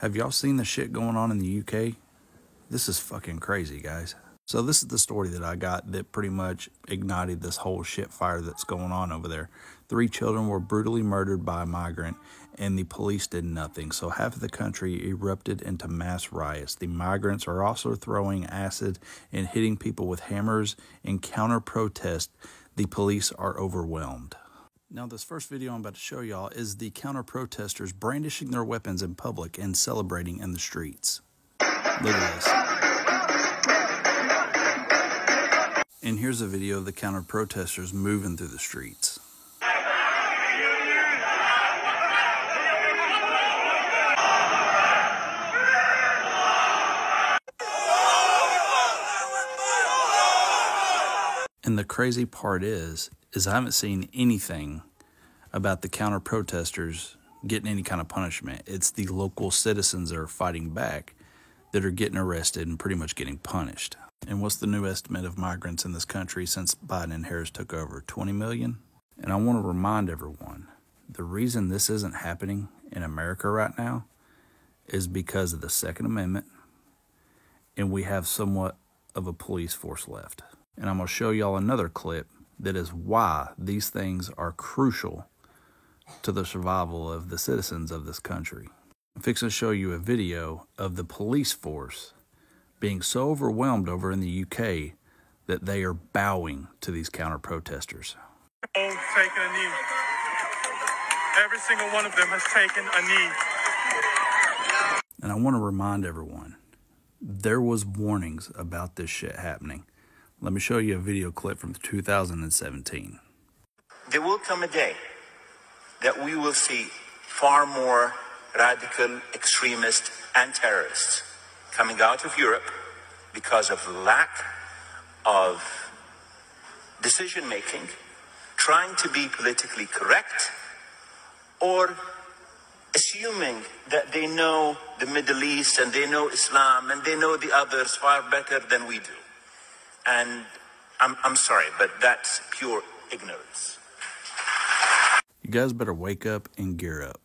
Have y'all seen the shit going on in the UK? This is fucking crazy, guys. So this is the story that I got that pretty much ignited this whole shit fire that's going on over there. Three children were brutally murdered by a migrant and the police did nothing. So half of the country erupted into mass riots. The migrants are also throwing acid and hitting people with hammers in counter protest. The police are overwhelmed. Now, this first video I'm about to show y'all is the counter protesters brandishing their weapons in public and celebrating in the streets. Look at this. And here's a video of the counter protesters moving through the streets. And the crazy part is, is I haven't seen anything about the counter protesters getting any kind of punishment. It's the local citizens that are fighting back that are getting arrested and pretty much getting punished. And what's the new estimate of migrants in this country since Biden and Harris took over? 20 million? And I want to remind everyone the reason this isn't happening in America right now is because of the Second Amendment, and we have somewhat of a police force left. And I'm going to show y'all another clip that is why these things are crucial to the survival of the citizens of this country. I'm fixing to show you a video of the police force being so overwhelmed over in the UK that they are bowing to these counter protesters. Taken a knee. Every single one of them has taken a knee. And I want to remind everyone there was warnings about this shit happening. Let me show you a video clip from 2017. There will come a day that we will see far more radical extremists and terrorists coming out of Europe because of lack of decision making, trying to be politically correct, or assuming that they know the Middle East and they know Islam and they know the others far better than we do. And I'm, I'm sorry, but that's pure ignorance. You guys better wake up and gear up.